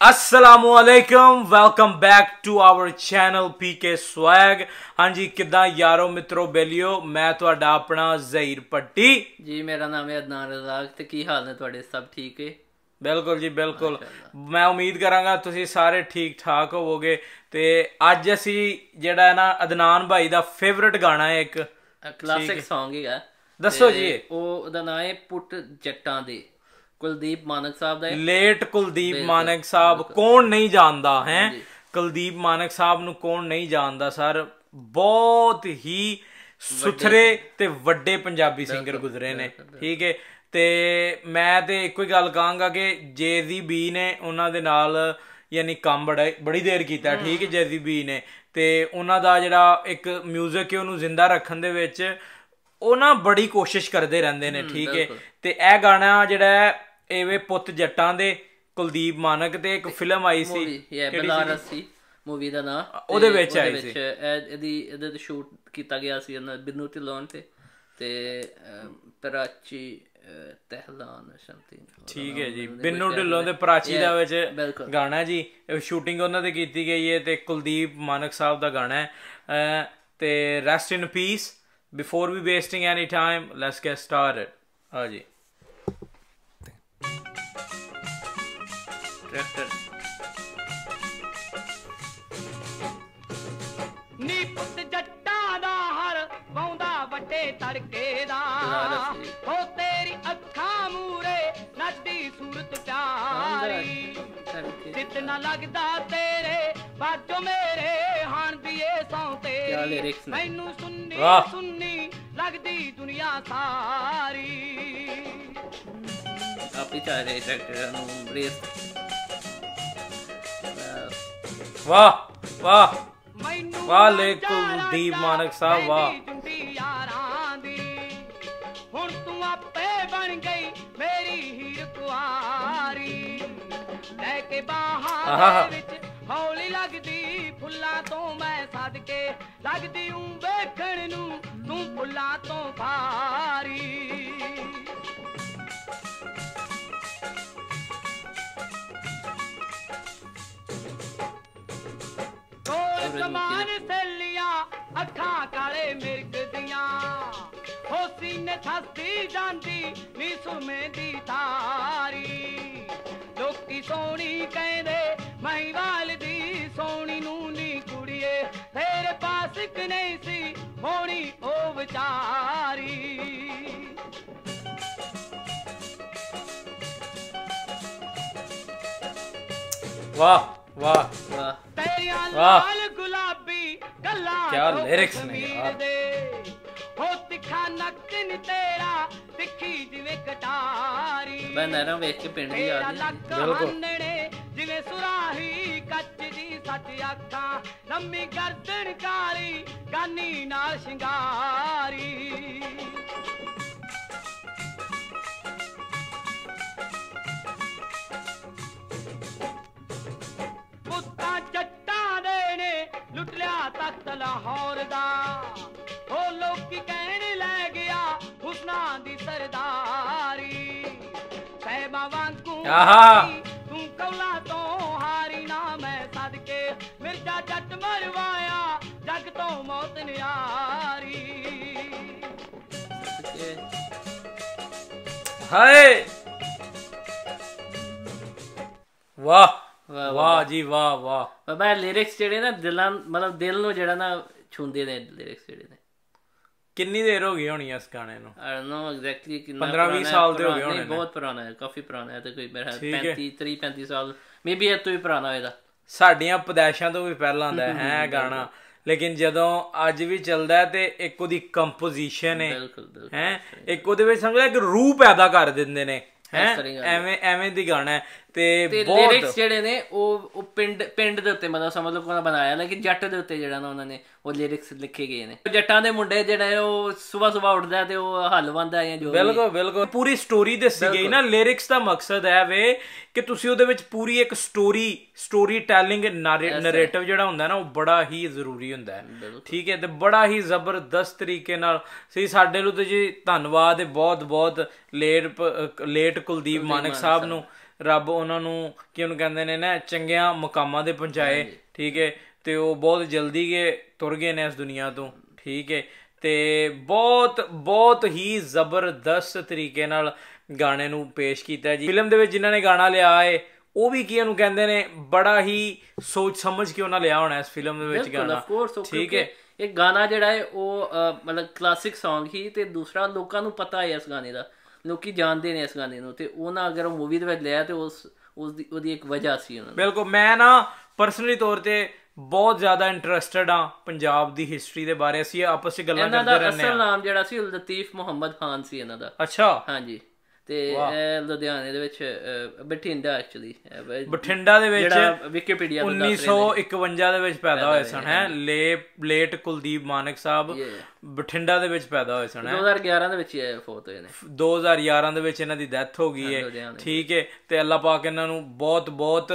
ਅਸਲਾਮੁਅਲੈਕਮ welcome back to our channel PK swag ਹਾਂਜੀ ਕਿਦਾਂ ਯਾਰੋ ਮਿੱਤਰੋ ਬੇਲਿਓ? ਮੈਂ ਤੁਹਾਡਾ ਆਪਣਾ ਜ਼ਹੀਰ ਪੱਟੀ ਜੀ ਮੇਰਾ ਨਾਮ ਹੈ ਅਦਨਾਨ ਰਜ਼ਾਕ ਤੇ ਕੀ ਹਾਲ ਨੇ ਤੁਹਾਡੇ? ਸਭ ਠੀਕ ਹੈ ਬਿਲਕੁਲ ਜੀ ਬਿਲਕੁਲ। ਮੈਂ ਉਮੀਦ ਕਰਾਂਗਾ ਤੁਸੀਂ ਸਾਰੇ ਠੀਕ ਠਾਕ ਹੋਵੋਗੇ। ਤੇ ਅੱਜ ਅਸੀਂ ਜਿਹੜਾ ਹੈ ਨਾ ਅਦਨਾਨ ਭਾਈ ਦਾ ਫੇਵਰਿਟ ਗਾਣਾ ਹੈ ਇੱਕ। ਕਲਾਸਿਕ Song ਹੈਗਾ। ਦੱਸੋ ਜੀ। ਉਹ ਉਹਦਾ ਨਾਮ ਹੈ ਪੁੱਟ ਜੱਟਾਂ ਦੇ। ਕੁਲਦੀਪ ਮਾਨਕ ਸਾਹਿਬ ਦਾ ਲੇਟ ਕੁਲਦੀਪ ਮਾਨਕ ਸਾਹਿਬ ਕੌਣ ਨਹੀਂ ਜਾਣਦਾ ਹੈ? ਕੁਲਦੀਪ ਮਾਨਕ ਸਾਹਿਬ ਨੂੰ ਕੌਣ ਨਹੀਂ ਜਾਣਦਾ ਸਰ? ਬਹੁਤ ਹੀ ਸੁਥਰੇ ਤੇ ਵੱਡੇ ਪੰਜਾਬੀ ਸਿੰਗਰ ਗੁਜ਼ਰੇ ਨੇ ਠੀਕ ਹੈ? ਤੇ ਮੈਂ ਤੇ ਇੱਕੋ ਹੀ ਗੱਲ ਕਹਾਂਗਾ ਕਿ ਜੇਜ਼ੀ ਬੀ ਨੇ ਉਹਨਾਂ ਦੇ ਨਾਲ ਯਾਨੀ ਕੰਮ ਬੜਾ ਬੜੀ ਦੇਰ ਕੀਤਾ ਠੀਕ ਹੈ ਜੇਜ਼ੀ ਬੀ ਨੇ। ਤੇ ਉਹਨਾਂ ਦਾ ਜਿਹੜਾ ਇੱਕ 뮤직 ਹੈ ਉਹਨੂੰ ਜ਼ਿੰਦਾ ਰੱਖਣ ਦੇ ਵਿੱਚ ਉਹ ਨਾ ਬੜੀ ਕੋਸ਼ਿਸ਼ ਕਰਦੇ ਰਹਿੰਦੇ ਨੇ ਠੀਕ ਹੈ? ਤੇ ਇਹ ਗਾਣਾ ਜਿਹੜਾ ਐਵੇਂ ਪੁੱਤ ਜੱਟਾਂ ਦੇ ਕੁਲਦੀਪ ਮਾਨਕ ਤੇ ਇੱਕ ਫਿਲਮ ਆਈ ਸੀ ਇਹ ਬਨਾਰਸੀ ਮੂਵੀ ਦਾ ਨਾਮ ਉਹਦੇ ਵਿੱਚ ਆਈ ਇਹ- ਇਹਦੀ ਇਹਦੇ ਤੇ ਸ਼ੂਟ ਕੀਤਾ ਗਿਆ ਸੀ ਉਹਨਾਂ ਬਿੰਨੂ ਢਿੱਲੋਂ ਤੇ। ਤੇ ਪ੍ਰਾਚੀ ਤਹਿਲਾਨ ਸਮਥਿੰਗ ਠੀਕ ਹੈ ਜੀ। ਬਿੰਨੂ ਢਿੱਲੋਂ ਦੇ ਪ੍ਰਾਚੀ ਦਾ ਵਿੱਚ ਗਾਣਾ ਜੀ ਸ਼ੂਟਿੰਗ ਉਹਨਾਂ ਦੇ ਕੀਤੀ ਗਈ ਹੈ ਤੇ ਕੁਲਦੀਪ ਮਾਨਕ ਸਾਹਿਬ ਦਾ ਗਾਣਾ ਹੈ। ਤੇ rest in peace before we wasting any time let's get started ਹਾਂ ਜੀ। ਟਰੈਕਟਰ ਨੀ ਪੁੱਤ ਜੱਟਾਂ ਦਾ ਹਰ ਪਾਉਂਦਾ ਵੱਡੇ ਤੜਕੇ ਦਾ। ਹੋ ਤੇਰੀ ਅੱਖਾਂ ਮੂਰੇ ਨੱਡੀ ਸੂਰਤ ਪਿਆਰੀ ਚਿੱਤ ਨਾ ਲੱਗਦਾ ਤੇਰੇ ਬਾਜੋ ਮੇਰੇ ਹਾਣ ਦੀਏ ਸੌ ਤੇ ਕਿਆ lyrics ਨੇ। ਮੈਨੂੰ ਸੁੰਨੀ ਵਾਹ। ਸੁੰਨੀ ਲੱਗਦੀ ਦੁਨੀਆ ਸਾਰੀ ਆਪੀ ਚਾਹ ਰਹੇ ਟਰੈਕਟਰ ਨੂੰ ਰੇਸ ਵਾਹ ਵਾਹ। ਮੈਨੂੰ ਕੁਲਦੀਪ ਰਾਜਾ ਮਾਨਕ ਸਾਹਿਬ, ਵਾਹ। ਹੁਣ ਤੂੰ ਆਪੇ ਬਣ ਗਈ ਮੇਰੀ ਹੀਰ ਕੁਆਰੀ। ਲੈ ਕੇ ਬਾਹਾਂ। ਦੇ ਵਿੱਚ ਹੌਲੀ ਲੱਗਦੀ ਫੁੱਲਾਂ ਤੋਂ ਮੈਂ ਸਦਕੇ। ਲੱਗਦੀ ਉਂ ਵੇਖਣ ਨੂੰ ਤੂੰ ਫੁੱਲਾਂ ਤੋਂ ਭਾਰੀ। ਕਮਾਨ ਸੇਲੀਆਂ ਅੱਖਾਂ ਕਾਲੇ ਮਿਰਗ ਦੀਆਂ। ਹੋ ਸੀਨੇ ਥਸਦੀ ਜਾਂਦੀ ਨੀ ਸੁਰਮੇ ਦੀ ਧਾਰੀ। ਲੋਕੀ ਸੋਹਣੀ ਕਹਿੰਦੇ ਮਹੀਵਾਲ ਦੀ ਸੋਹਣੀ ਨੂੰ ਨੀ ਕੁੜੀਏ। ਤੇਰੇ ਪਾਸ ਇੱਕ ਨਹੀਂ ਸੀ ਹੋਣੀ ਉਹ ਵਿਚਾਰੀ। ਵਾਹ ਵਾਹ। ਵਾਹ। ਤੇਰੀਆਂ ਵਾਹ। ਤੋਂ lyrics ਨੇ ਯਾਰ। ਹੋ ਤਿੱਖਾ ਨੱਕ ਨੀ ਤੇਰਾ ਤਿੱਖੀ ਜਿਵੇਂ ਕਟਾਰੀ। ਮੈਂ ਨਹਿਰਾਂ ਵੇਖ ਕੇ ਪਿੰਡ ਦੀ ਲੱਕ ਬਿਲਕੁਲ। ਜਿਵੇਂ ਸੁਰਾਹੀ ਕੱਚ ਦੀ ਸੱਚ ਅੱਖਾਂ। ਲੰਮੀ ਗਰਦਨ ਕਾਲੀ ਗਾਨੀ ਨਾਲ ਸ਼ਿੰਗਾਰੀ। ਤਖਤ ਲਾਹੌਰ ਦਾ। ਉਹ ਲੋਕੀ ਕਹਿਣ ਲੈ ਗਿਆ ਹੁਸਨਾ ਦੀ ਸਰਦਾਰੀ। ਸਹਿਬਾ ਵਾਂਗੂ ਆਹਾ। ਤੂੰ ਕੌਲਾ ਤੋਂ ਹਾਰੀ ਨਾ ਮੈਂ ਸਦਕੇ। ਮਿਰਜ਼ਾ ਜੱਟ ਮਰਵਾਇਆ ਜੱਗ ਤੋਂ ਮੌਤ ਨਿਆਰੀ। ਹਾਏ। ਵਾਹ। ਵਾਹ, ਵਾਹ ਜੀ ਵਾਹ ਵਾਹ। ਬਾਬਾ ਲਿਰਿਕਸ ਜਿਹੜੇ ਨਾ ਦਿਲਾਂ ਮਤਲਬ ਦਿਲ ਨੂੰ ਜਿਹੜਾ ਨਾ ਛੂੰਦੇ ਨੇ ਲਿਰਿਕਸ ਜਿਹੜੇ ਨੇ। ਕਿੰਨੀ ਦੇਰ ਹੋ ਗਈ ਹੋਣੀ ਇਸ ਗਾਣੇ ਨੂੰ? ਆਈ ਡੋਨਟ ਨੋ ਐਗਜ਼ੈਕਟਲੀ ਕਿੰਨਾ 15-20 ਪੁਰਾਣਾ ਹੈ, ਸਾਲ ਦੇ ਹੋ ਗਏ ਹੋਣੇ ਬਹੁਤ ਪੁਰਾਣਾ ਹੈ ਕਾਫੀ ਪੁਰਾਣਾ ਹੈ ਤੇ ਕੋਈ ਮੇਰਾ ਠੀਕ ਹੈ। 35 30 35 ਸਾਲ ਮੇਬੀ ਇਹ ਤੋਂ ਵੀ ਪੁਰਾਣਾ ਹੋਏਗਾ। ਸਾਡੀਆਂ ਪਦੈਸ਼ਾਂ ਤੋਂ ਵੀ ਪਹਿਲਾਂ ਦਾ ਹੈ ਗਾਣਾ। ਲੇਕਿਨ ਜਦੋਂ ਅੱਜ ਵੀ ਚੱਲਦਾ ਹੈ ਤੇ ਇੱਕ ਉਹਦੀ ਕੰਪੋਜੀਸ਼ਨ ਹੈ ਹੈ ਇੱਕ ਉਹਦੇ ਵਿੱਚ ਸਮਝ ਲੈ ਇੱਕ ਰੂਹ ਪੈਦਾ ਕਰ ਦਿੰਦੇ ਨੇ। ਹੈ। ਐਵੇਂ ਐਵੇਂ ਦੀ ਗਾਣਾ ਹੈ ਤੇ ਬਹੁਤ ਲਿਰਿਕਸ ਜਿਹੜੇ ਨੇ ਉਹ ਉਹ ਪਿੰਡ ਪਿੰਡ ਦੇ ਉੱਤੇ ਮਤਲਬ ਸਮਝ ਲਓ ਕੋਨਾ ਬਣਾਇਆ ਲੇਕਿਨ ਜੱਟ ਦੇ ਉੱਤੇ ਜਿਹੜਾ ਨਾ ਉਹਨਾਂ ਨੇ ਉਹ ਲਿਰਿਕਸ ਲਿਖੇ ਗਏ ਨੇ। ਜੱਟਾਂ ਦੇ ਮੁੰਡੇ ਜਿਹੜੇ ਉਹ ਸਵੇਰ ਸਵੇਰ ਉੱਠਦਾ ਤੇ ਉਹ ਹੱਲ ਵੰਦਾ ਜਾਂ ਜੋ ਬਿਲਕੁਲ ਬਿਲਕੁਲ। ਪੂਰੀ ਸਟੋਰੀ ਦੱਸੀ ਗਈ ਨਾ ਲਿਰਿਕਸ ਦਾ ਮਕਸਦ ਹੈ ਵੇ ਕਿ ਤੁਸੀਂ ਉਹਦੇ ਵਿੱਚ ਪੂਰੀ ਇੱਕ ਸਟੋਰੀ ਸਟੋਰੀ ਟੈਲਿੰਗ ਨੈਰੇਟਿਵ ਜਿਹੜਾ ਹੁੰਦਾ ਨਾ ਉਹ ਬੜਾ ਹੀ ਜ਼ਰੂਰੀ ਹੁੰਦਾ ਹੈ। ਠੀਕ ਹੈ ਤੇ ਬੜਾ ਹੀ ਜ਼ਬਰਦਸਤ ਤਰੀਕੇ ਨਾਲ ਸਹੀ ਸਾਡੇ ਲਈ ਤੇ ਜੀ ਧੰਨਵਾਦ ਹੈ ਬਹੁਤ ਬਹੁਤ ਲੇਟ ਲੇਟ ਕੁਲਦੀਪ ਮਾਨਕ ਸਾਹਿਬ ਨੂੰ ਰੱਬ ਉਹਨਾਂ ਨੂੰ ਕੀ ਉਹਨੂੰ ਕਹਿੰਦੇ ਨੇ ਨਾ ਚੰਗਿਆਂ ਮੁਕਾਮਾਂ ਦੇ ਪਹੁੰਚਾਏ। ਠੀਕ ਹੈ ਤੇ ਉਹ ਬਹੁਤ ਜਲਦੀ ਕੇ ਤੁਰ ਗਏ ਨੇ ਇਸ ਦੁਨੀਆ ਤੋਂ ਠੀਕ ਹੈ ਤੇ ਬਹੁਤ ਬਹੁਤ ਹੀ ਜ਼ਬਰਦਸਤ ਤਰੀਕੇ ਨਾਲ ਗਾਣੇ ਨੂੰ ਪੇਸ਼ ਕੀਤਾ ਜੀ। ਫਿਲਮ ਦੇ ਵਿੱਚ ਜਿਨ੍ਹਾਂ ਨੇ ਗਾਣਾ ਲਿਆ ਹੈ ਉਹ ਵੀ ਕੀ ਉਹਨੂੰ ਕਹਿੰਦੇ ਨੇ ਬੜਾ ਹੀ ਸੋਚ ਸਮਝ ਕੇ ਉਹਨਾਂ ਲਿਆ ਹੋਣਾ ਇਸ ਫਿਲਮ ਦੇ ਵਿੱਚ ਗਾਣਾ। ਠੀਕ ਹੈ ਇਹ ਗਾਣਾ ਜਿਹੜਾ ਹੈ ਉਹ ਮਤਲਬ ਕਲਾਸਿਕ Song ਹੀ ਤੇ ਦੂਸਰਾ ਲੋਕਾਂ ਨੂੰ ਪਤਾ ਹੈ ਇਸ ਗਾਣੇ ਦਾ। ਲੋਕੀ ਜਾਣਦੇ ਨੇ ਇਸ ਗਾਣੇ ਨੂੰ ਤੇ ਉਹਨਾਂ ਅਗਰ ਉਹ ਮੂਵੀ ਦੇ ਵਿੱਚ ਲਿਆ ਤੇ ਉਸ ਉਸ ਦੀ ਉਹਦੀ ਇੱਕ ਵਜ੍ਹਾ ਸੀ ਉਹਨਾਂ ਨੂੰ ਬਿਲਕੁਲ ਮੈਂ ਨਾ ਪਰਸਨਲੀ ਤੌਰ ਤੇ ਬਹੁਤ ਜ਼ਿਆਦਾ ਇੰਟਰਸਟਿਡ ਆ ਪੰਜਾਬ ਦੀ ਹਿਸਟਰੀ ਦੇ ਬਾਰੇ। ਅਸੀਂ ਆਪਸ ਵਿੱਚ ਗੱਲਾਂ ਇਹਨਾਂ ਕਰਦੇ ਦਾ ਰਹਿੰਦੇ ਅਸਲ ਆ ਨਾਮ ਜਿਹੜਾ ਸੀ ਲਤੀਫ ਮੁਹੰਮਦ ਖਾਨ ਸੀ ਇਹਨਾਂ ਦਾ। ਅੱਛਾ। ਹਾਂਜੀ। ਤੇ ਲੁਧਿਆਣੇ ਦੇ ਵਿੱਚ ਬਠਿੰਡਾ ਐਕਚੁਅਲੀ ਬਠਿੰਡਾ ਦੇ ਵਿੱਚ ਜਿਹੜਾ ਵਿਕੀਪੀਡੀਆ ਤੋਂ ਦੱਸ ਰਹੇ 1951 ਦੇ ਵਿੱਚ ਪੈਦਾ ਹੋਏ ਸਨ ਹੈ। ਲੇ ਲੇਟ ਕੁਲਦੀਪ ਮਾਨਕ ਸਾਹਿਬ ਬਠਿੰਡਾ ਦੇ ਵਿੱਚ ਪੈਦਾ ਹੋਏ ਸਨ ਹੈਂ। 2011 ਦੇ ਵਿੱਚ ਇਹ ਫੋਟ ਹੋਏ ਨੇ। 2011 ਦੇ ਵਿੱਚ ਇਹਨਾਂ ਦੀ ਡੈਥ ਹੋ ਗਈ ਹੈ। ਠੀਕ ਹੈ ਤੇ ਅੱਲਾਹ ਪਾਕ ਇਹਨਾਂ ਨੂੰ ਬਹੁਤ ਬਹੁਤ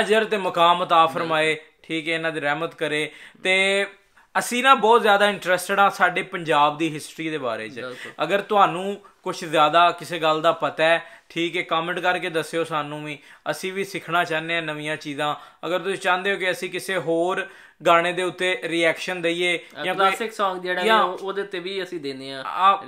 ਅਜਰ ਤੇ ਮਕਾਮ عطا ਫਰਮਾਏ ਠੀਕ ਹੈ ਇਹਨਾਂ ਦੀ ਰਹਿਮਤ ਕਰੇ ਤੇ ਅਸੀਂ ਨਾ ਬਹੁਤ ਜ਼ਿਆਦਾ ਇੰਟਰਸਟਿਡ ਆ ਸਾਡੇ ਪੰਜਾਬ ਦੀ ਹਿਸਟਰੀ ਦੇ ਬਾਰੇ 'ਚ ਅਗਰ ਤੁਹਾਨੂੰ ਕੁਝ ਜ਼ਿਆਦਾ ਕਿਸੇ ਗੱਲ ਦਾ ਪਤਾ ਹੈ ਠੀਕ ਹੈ ਕਮੈਂਟ ਕਰਕੇ ਦੱਸਿਓ ਸਾਨੂੰ ਵੀ। ਅਸੀਂ ਵੀ ਸਿੱਖਣਾ ਚਾਹੁੰਦੇ ਆ ਨਵੀਆਂ ਚੀਜ਼ਾਂ। ਅਗਰ ਤੁਸੀਂ ਚਾਹੁੰਦੇ ਹੋ ਕਿ ਅਸੀਂ ਕਿਸੇ ਹੋਰ ਗਾਣੇ ਦੇ ਉੱਤੇ ਰਿਐਕਸ਼ਨ ਦਈਏ ਜਾਂ ਕਲਾਸਿਕ Song ਜਿਹੜਾ ਹੈ ਉਹ- ਉਹਦੇ ਤੇ ਵੀ ਅਸੀਂ ਦਿੰਨੇ ਆ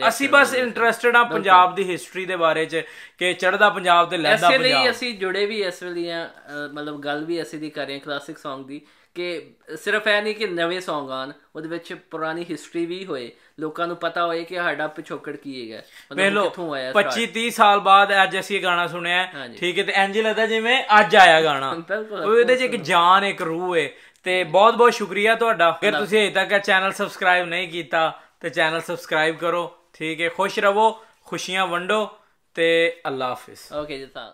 ਅਸੀਂ ਬਸ ਇੰਟਰਸਟਿਡ ਆ ਪੰਜਾਬ ਦੀ ਹਿਸਟਰੀ ਦੇ ਬਾਰੇ ਚ ਕਿ ਚੜਦਾ ਪੰਜਾਬ ਤੇ ਲਹਿਦਾ ਇਸੇ ਲਈ ਪੰਜਾਬ। ਅਸੀਂ ਜੁੜੇ ਵੀ ਇਸ ਵੇਲੇ ਆ ਮਤਲਬ ਗੱਲ ਵੀ ਅਸੀਂ ਦੀ ਕਰ ਰਹੇ ਹਾਂ ਕਲਾਸਿਕ Song ਦੀ ਕਿ ਸਿਰਫ ਇਹ ਨਹੀਂ ਕਿ ਨਵੇਂ Song ਆਣ ਉਹਦੇ ਵਿੱਚ ਪੁਰਾਣੀ ਹਿਸਟਰੀ ਵੀ ਹੋਏ। ਲੋਕਾਂ ਨੂੰ ਪਤਾ ਹੋਏ ਕਿ ਸਾਡਾ ਪਿਛੋਕੜ ਕੀ ਹੈਗਾ। ਮਤਲਬ ਕਿੱਥੋਂ ਆਇਆ 25 30 ਸਾਲ ਬਾਅਦ ਅੱਜ ਅਸੀਂ ਇਹ ਗਾਣਾ ਸੁਣਿਆ। ਠੀਕ ਹੈ ਤੇ ਇੰਜ ਲੱਗਦਾ ਜਿਵੇਂ ਅੱਜ ਆਇਆ ਗਾਣਾ। ਬਿਲਕੁਲ, ਉਹ ਇਹਦੇ ਚ ਇੱਕ ਜਾਨ ਇੱਕ ਰੂਹ ਹੈ ਤੇ ਬਹੁਤ ਬਹੁਤ ਸ਼ੁਕਰੀਆ ਤੁਹਾਡਾ। ਅਗਰ ਤੁਸੀਂ ਅਜੇ ਤੱਕ ਇਹ ਚੈਨਲ ਸਬਸਕ੍ਰਾਈਬ ਨਹੀਂ ਕੀਤਾ ਤੇ ਚੈਨਲ ਸਬਸਕ੍ਰਾਈਬ ਕਰੋ। ਠੀਕ ਹੈ ਖੁਸ਼ ਰਹੋ ਖੁਸ਼ੀਆਂ ਵੰਡੋ ਤੇ ਅੱਲਾ ਹਾਫਿਜ਼। ਓਕੇ ਜੀ ਤਾਂ